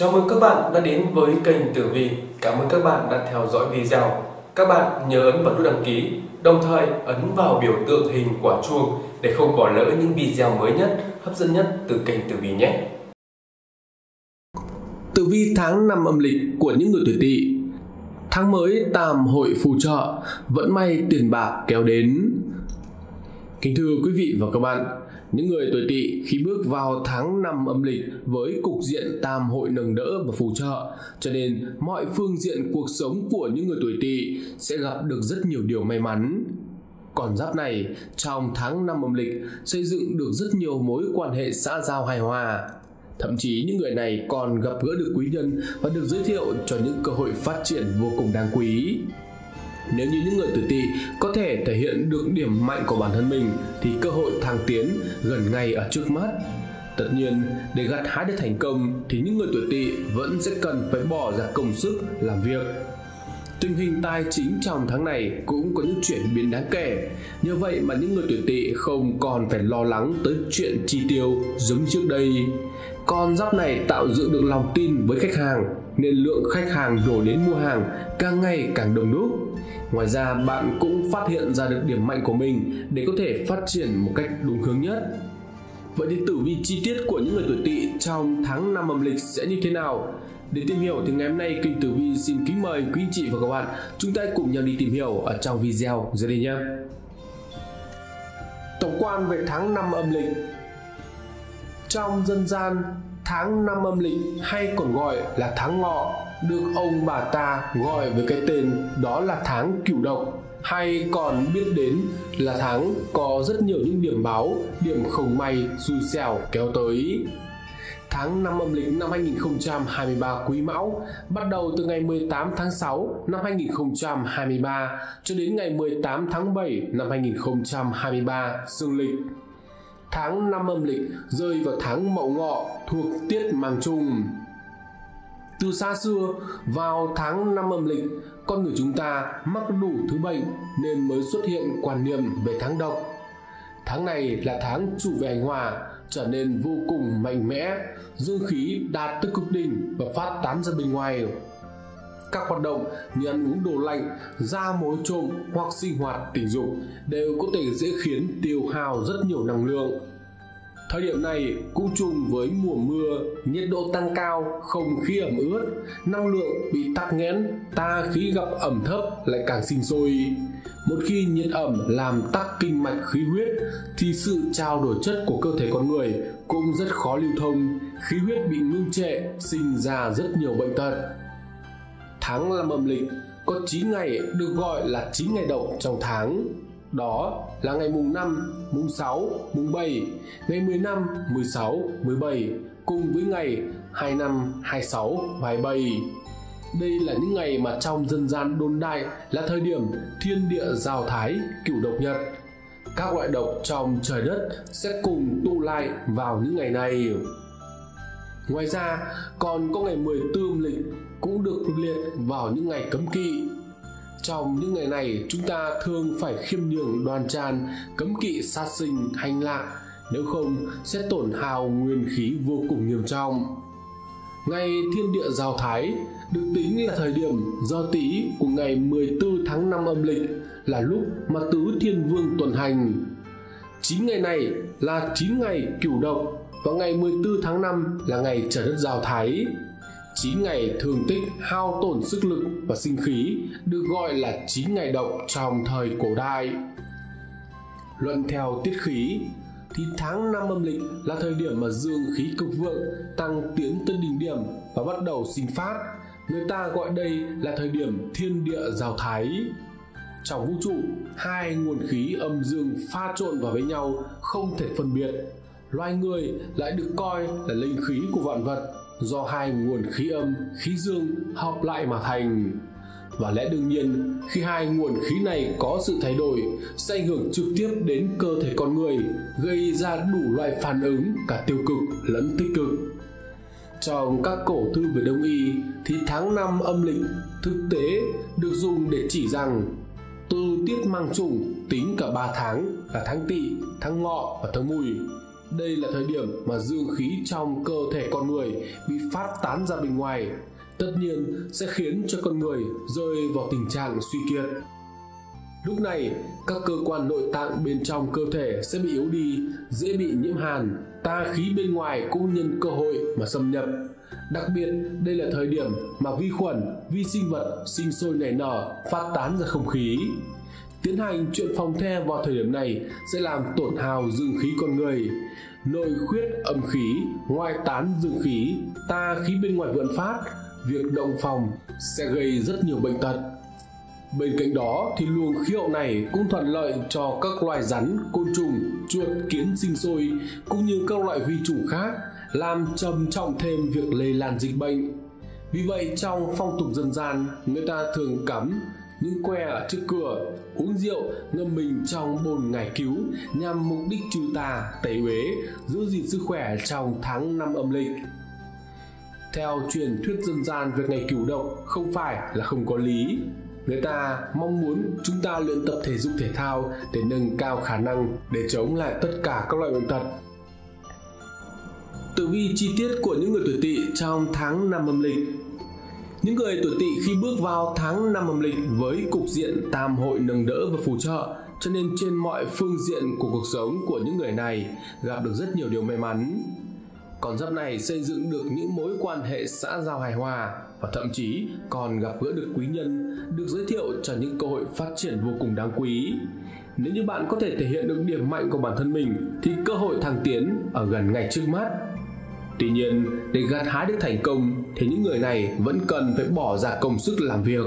Chào mừng các bạn đã đến với kênh Tử Vi. Cảm ơn các bạn đã theo dõi video. Các bạn nhớ ấn vào nút đăng ký, đồng thời ấn vào biểu tượng hình quả chuông để không bỏ lỡ những video mới nhất, hấp dẫn nhất từ kênh Tử Vi nhé. Tử vi tháng 5 âm lịch của những người tuổi Tỵ. Tháng mới tam hội phù trợ, vẫn may tiền bạc kéo đến. Kính thưa quý vị và các bạn, những người tuổi tỵ khi bước vào tháng 5 âm lịch với cục diện tam hội nâng đỡ và phù trợ, cho nên mọi phương diện cuộc sống của những người tuổi tỵ sẽ gặp được rất nhiều điều may mắn. Còn giáp này, trong tháng 5 âm lịch, xây dựng được rất nhiều mối quan hệ xã giao hài hòa. Thậm chí những người này còn gặp gỡ được quý nhân và được giới thiệu cho những cơ hội phát triển vô cùng đáng quý. Nếu như những người tuổi tỵ có thể thể hiện được điểm mạnh của bản thân mình thì cơ hội thăng tiến gần ngay ở trước mắt. Tất nhiên, để gặt hái được thành công thì những người tuổi tỵ vẫn sẽ cần phải bỏ ra công sức làm việc. Tình hình tài chính trong tháng này cũng có những chuyển biến đáng kể. Nhờ vậy mà những người tuổi tỵ không còn phải lo lắng tới chuyện chi tiêu giống trước đây. Con giáp này tạo dựng được lòng tin với khách hàng nên lượng khách hàng đổ đến mua hàng càng ngày càng đông đúc. Ngoài ra bạn cũng phát hiện ra được điểm mạnh của mình để có thể phát triển một cách đúng hướng nhất. Vậy thì tử vi chi tiết của những người tuổi tỵ trong tháng năm âm lịch sẽ như thế nào? Để tìm hiểu thì ngày hôm nay kênh Tử Vi xin kính mời quý anh chị và các bạn chúng ta cùng nhau đi tìm hiểu ở trong video dưới đây nhé. Tổng quan về tháng năm âm lịch Trong dân gian, tháng năm âm lịch hay còn gọi là tháng ngọ được ông bà ta gọi với cái tên đó là tháng cửu độc hay còn biết đến là tháng có rất nhiều những điểm báo, điểm không may, xui xẻo kéo tới. Tháng 5 âm lịch năm 2023 Quý Mão bắt đầu từ ngày 18 tháng 6 năm 2023 cho đến ngày 18 tháng 7 năm 2023 dương lịch. Tháng 5 âm lịch rơi vào tháng Mậu Ngọ thuộc tiết mang Trung. Từ xa xưa, vào tháng năm âm lịch, con người chúng ta mắc đủ thứ bệnh nên mới xuất hiện quan niệm về tháng độc. Tháng này là tháng chủ về hành hòa, trở nên vô cùng mạnh mẽ, dương khí đạt tới cực đỉnh và phát tán ra bên ngoài. Các hoạt động như ăn uống đồ lạnh, ra mối trộm hoặc sinh hoạt tình dục đều có thể dễ khiến tiêu hao rất nhiều năng lượng Thời điểm này cũng chung với mùa mưa, nhiệt độ tăng cao, không khí ẩm ướt, năng lượng bị tắc nghẽn, ta khí gặp ẩm thấp lại càng sinh sôi. Một khi nhiệt ẩm làm tắc kinh mạch khí huyết thì sự trao đổi chất của cơ thể con người cũng rất khó lưu thông, khí huyết bị ngưng trệ, sinh ra rất nhiều bệnh tật. Tháng năm âm lịch có 9 ngày được gọi là 9 ngày động trong tháng đó là ngày mùng 5, mùng 6, mùng 7, ngày 15, 16, 17 cùng với ngày 25, 26 và 27. Đây là những ngày mà trong dân gian đôn đại là thời điểm thiên địa giao thái cửu độc nhật. Các loại độc trong trời đất sẽ cùng tụ lại vào những ngày này. Ngoài ra, còn có ngày 14 âm lịch cũng được liệt vào những ngày cấm kỵ trong những ngày này, chúng ta thường phải khiêm nhường, đoan tràn cấm kỵ, sát sinh, hành lạc nếu không, sẽ tổn hào nguyên khí vô cùng nghiêm trọng. Ngày thiên địa giao thái được tính là thời điểm do tý của ngày 14 tháng 5 âm lịch là lúc mà tứ thiên vương tuần hành. 9 ngày này là 9 ngày cửu độc và ngày 14 tháng 5 là ngày trời đất giao thái. 9 ngày thường tích hao tổn sức lực và sinh khí được gọi là 9 ngày độc trong thời cổ đại. Luận theo tiết khí thì tháng 5 âm lịch là thời điểm mà dương khí cực vượng tăng tiến tới đỉnh điểm và bắt đầu sinh phát. Người ta gọi đây là thời điểm thiên địa giao thái. Trong vũ trụ, hai nguồn khí âm dương pha trộn vào với nhau không thể phân biệt. Loài người lại được coi là linh khí của vạn vật do hai nguồn khí âm, khí dương hợp lại mà thành. Và lẽ đương nhiên, khi hai nguồn khí này có sự thay đổi, sẽ ảnh hưởng trực tiếp đến cơ thể con người, gây ra đủ loại phản ứng cả tiêu cực lẫn tích cực. Trong các cổ thư về đông y thì tháng 5 âm lịch thực tế được dùng để chỉ rằng từ tiết mang trùng tính cả 3 tháng là tháng tỵ, tháng ngọ và tháng mùi đây là thời điểm mà dương khí trong cơ thể con người bị phát tán ra bên ngoài. Tất nhiên sẽ khiến cho con người rơi vào tình trạng suy kiệt. Lúc này, các cơ quan nội tạng bên trong cơ thể sẽ bị yếu đi, dễ bị nhiễm hàn, ta khí bên ngoài cũng nhân cơ hội mà xâm nhập. Đặc biệt, đây là thời điểm mà vi khuẩn, vi sinh vật sinh sôi nảy nở, phát tán ra không khí tiến hành chuyện phòng the vào thời điểm này sẽ làm tổn hào dương khí con người nội khuyết âm khí ngoại tán dương khí ta khí bên ngoài vượn phát việc động phòng sẽ gây rất nhiều bệnh tật Bên cạnh đó thì luồng khí hậu này cũng thuận lợi cho các loài rắn, côn trùng, chuột, kiến sinh sôi cũng như các loại vi trùng khác làm trầm trọng thêm việc lây lan dịch bệnh. Vì vậy trong phong tục dân gian, người ta thường cắm những que ở trước cửa, uống rượu, ngâm mình trong bồn ngải cứu nhằm mục đích trừ tà, tẩy uế, giữ gìn sức khỏe trong tháng năm âm lịch. Theo truyền thuyết dân gian việc ngày cửu độc không phải là không có lý, người ta mong muốn chúng ta luyện tập thể dục thể thao để nâng cao khả năng để chống lại tất cả các loại bệnh tật. Tử vi chi tiết của những người tuổi tỵ trong tháng năm âm lịch những người tuổi tỵ khi bước vào tháng năm âm lịch với cục diện tam hội nâng đỡ và phù trợ, cho nên trên mọi phương diện của cuộc sống của những người này gặp được rất nhiều điều may mắn. Con giáp này xây dựng được những mối quan hệ xã giao hài hòa và thậm chí còn gặp gỡ được quý nhân, được giới thiệu cho những cơ hội phát triển vô cùng đáng quý. Nếu như bạn có thể thể hiện được điểm mạnh của bản thân mình, thì cơ hội thăng tiến ở gần ngay trước mắt tuy nhiên để gặt hái được thành công thì những người này vẫn cần phải bỏ ra công sức làm việc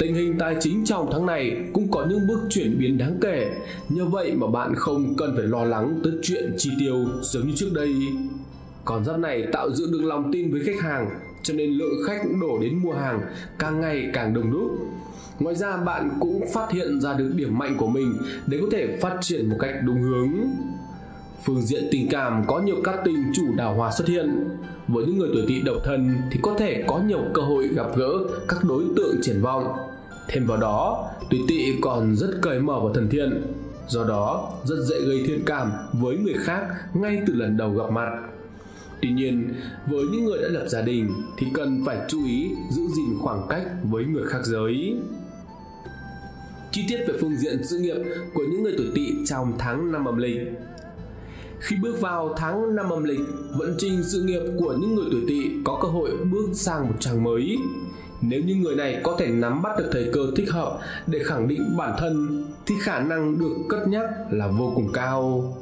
Tình hình tài chính trong tháng này cũng có những bước chuyển biến đáng kể, nhờ vậy mà bạn không cần phải lo lắng tới chuyện chi tiêu giống như trước đây. Con giáp này tạo dựng được lòng tin với khách hàng, cho nên lượng khách đổ đến mua hàng càng ngày càng đông đúc. Ngoài ra bạn cũng phát hiện ra được điểm mạnh của mình để có thể phát triển một cách đúng hướng. Phương diện tình cảm có nhiều các tình chủ đào hoa xuất hiện. Với những người tuổi tỵ độc thân thì có thể có nhiều cơ hội gặp gỡ các đối tượng triển vọng. Thêm vào đó, tuổi tỵ còn rất cởi mở và thân thiện, do đó rất dễ gây thiện cảm với người khác ngay từ lần đầu gặp mặt. Tuy nhiên, với những người đã lập gia đình thì cần phải chú ý giữ gìn khoảng cách với người khác giới. Chi tiết về phương diện sự nghiệp của những người tuổi tỵ trong tháng năm âm lịch khi bước vào tháng năm âm lịch, vận trình sự nghiệp của những người tuổi tỵ có cơ hội bước sang một trang mới. Nếu như người này có thể nắm bắt được thời cơ thích hợp để khẳng định bản thân thì khả năng được cất nhắc là vô cùng cao.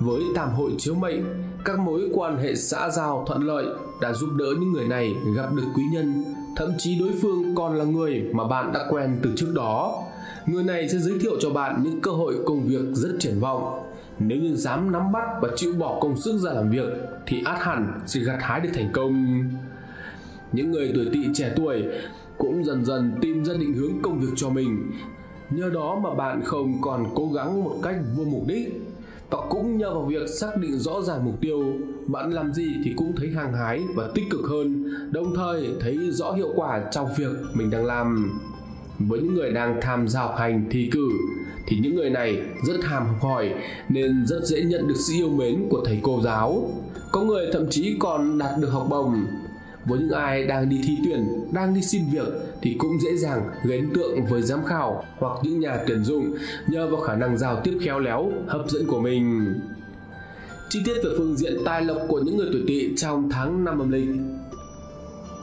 Với tam hội chiếu mệnh, các mối quan hệ xã giao thuận lợi đã giúp đỡ những người này gặp được quý nhân, thậm chí đối phương còn là người mà bạn đã quen từ trước đó. Người này sẽ giới thiệu cho bạn những cơ hội công việc rất triển vọng nếu như dám nắm bắt và chịu bỏ công sức ra làm việc, thì át hẳn sẽ gặt hái được thành công. Những người tuổi tỵ trẻ tuổi cũng dần dần tìm ra định hướng công việc cho mình. Nhờ đó mà bạn không còn cố gắng một cách vô mục đích. Và cũng nhờ vào việc xác định rõ ràng mục tiêu, bạn làm gì thì cũng thấy hàng hái và tích cực hơn, đồng thời thấy rõ hiệu quả trong việc mình đang làm. Với những người đang tham gia học hành thi cử thì những người này rất ham học hỏi nên rất dễ nhận được sự yêu mến của thầy cô giáo. Có người thậm chí còn đạt được học bổng. Với những ai đang đi thi tuyển, đang đi xin việc thì cũng dễ dàng gây ấn tượng với giám khảo hoặc những nhà tuyển dụng nhờ vào khả năng giao tiếp khéo léo, hấp dẫn của mình. Chi tiết về phương diện tài lộc của những người tuổi tỵ trong tháng năm âm lịch.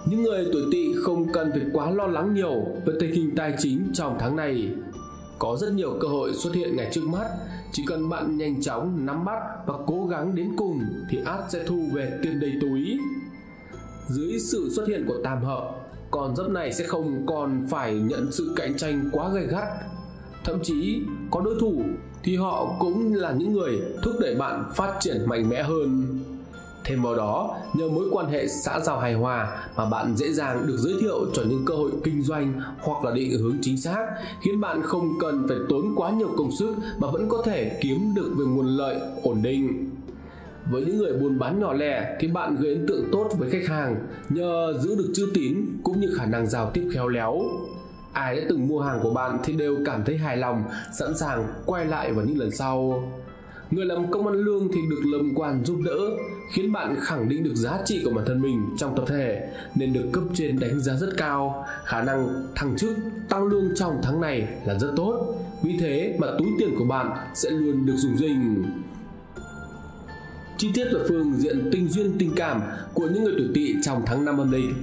Những người tuổi tỵ không cần phải quá lo lắng nhiều về tình hình tài chính trong tháng này có rất nhiều cơ hội xuất hiện ngay trước mắt. Chỉ cần bạn nhanh chóng nắm bắt và cố gắng đến cùng thì át sẽ thu về tiền đầy túi. Dưới sự xuất hiện của tam hợp, con dấp này sẽ không còn phải nhận sự cạnh tranh quá gay gắt. Thậm chí, có đối thủ thì họ cũng là những người thúc đẩy bạn phát triển mạnh mẽ hơn. Thêm vào đó, nhờ mối quan hệ xã giao hài hòa mà bạn dễ dàng được giới thiệu cho những cơ hội kinh doanh hoặc là định hướng chính xác, khiến bạn không cần phải tốn quá nhiều công sức mà vẫn có thể kiếm được về nguồn lợi ổn định. Với những người buôn bán nhỏ lẻ thì bạn gây ấn tượng tốt với khách hàng nhờ giữ được chữ tín cũng như khả năng giao tiếp khéo léo. Ai đã từng mua hàng của bạn thì đều cảm thấy hài lòng, sẵn sàng quay lại vào những lần sau người làm công ăn lương thì được lâm quan giúp đỡ, khiến bạn khẳng định được giá trị của bản thân mình trong tập thể, nên được cấp trên đánh giá rất cao. Khả năng thăng chức, tăng lương trong tháng này là rất tốt. Vì thế mà túi tiền của bạn sẽ luôn được dùng dình chi tiết về phương diện tình duyên tình cảm của những người tuổi tỵ trong tháng năm âm lịch.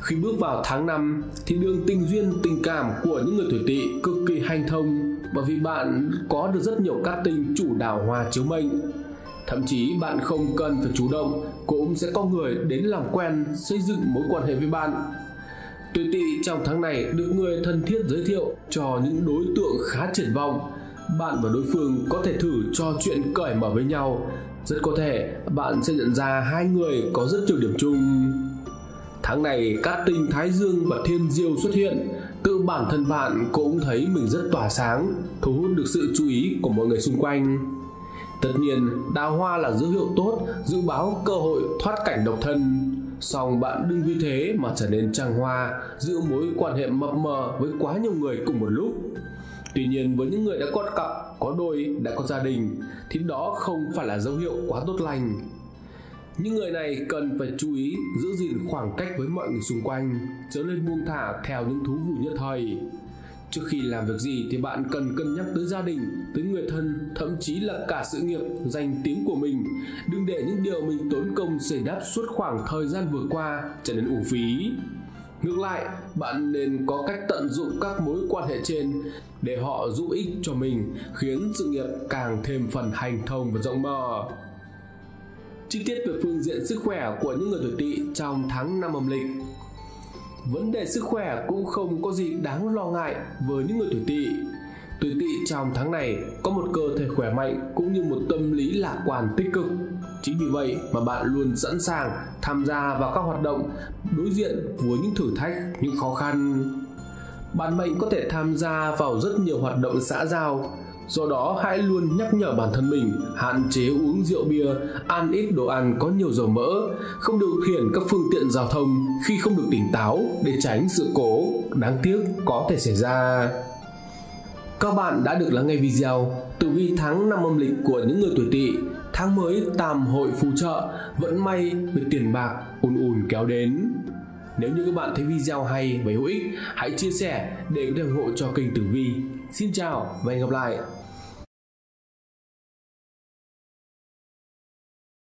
Khi bước vào tháng 5 thì đường tình duyên tình cảm của những người tuổi tỵ cực kỳ hanh thông bởi vì bạn có được rất nhiều các tinh chủ đào hoa chiếu mệnh thậm chí bạn không cần phải chủ động, cũng sẽ có người đến làm quen, xây dựng mối quan hệ với bạn. Tuổi tỵ trong tháng này, được người thân thiết giới thiệu cho những đối tượng khá triển vọng. Bạn và đối phương có thể thử trò chuyện cởi mở với nhau. Rất có thể bạn sẽ nhận ra hai người có rất nhiều điểm chung. Tháng này các tinh thái dương và thiên diêu xuất hiện tự bản thân bạn cũng thấy mình rất tỏa sáng, thu hút được sự chú ý của mọi người xung quanh. Tất nhiên, đào hoa là dấu hiệu tốt, dự báo cơ hội thoát cảnh độc thân. Song bạn đừng vì thế mà trở nên trăng hoa, giữ mối quan hệ mập mờ với quá nhiều người cùng một lúc. Tuy nhiên, với những người đã có cặp, có đôi, đã có gia đình, thì đó không phải là dấu hiệu quá tốt lành những người này cần phải chú ý giữ gìn khoảng cách với mọi người xung quanh, trở nên buông thả theo những thú vui nhất thời. Trước khi làm việc gì thì bạn cần cân nhắc tới gia đình, tới người thân, thậm chí là cả sự nghiệp, danh tiếng của mình. Đừng để những điều mình tốn công xảy đáp suốt khoảng thời gian vừa qua trở nên uổng phí. Ngược lại, bạn nên có cách tận dụng các mối quan hệ trên để họ giúp ích cho mình, khiến sự nghiệp càng thêm phần hành thông và rộng mở chi tiết về phương diện sức khỏe của những người tuổi tỵ trong tháng năm âm lịch. Vấn đề sức khỏe cũng không có gì đáng lo ngại với những người tuổi tỵ tuổi tỵ trong tháng này có một cơ thể khỏe mạnh cũng như một tâm lý lạc quan tích cực. Chính vì vậy mà bạn luôn sẵn sàng tham gia vào các hoạt động đối diện với những thử thách, những khó khăn. Bạn mệnh có thể tham gia vào rất nhiều hoạt động xã giao do đó, hãy luôn nhắc nhở bản thân mình hạn chế uống rượu bia, ăn ít đồ ăn có nhiều dầu mỡ, không điều khiển các phương tiện giao thông khi không được tỉnh táo để tránh sự cố đáng tiếc có thể xảy ra. Các bạn đã được lắng nghe video tử vi tháng năm âm lịch của những người tuổi tỵ. Tháng mới tam hội phù trợ vẫn may về tiền bạc ùn ùn kéo đến. Nếu như các bạn thấy video hay và hữu ích, hãy chia sẻ để ủng hộ cho kênh tử vi. Xin chào và hẹn gặp lại!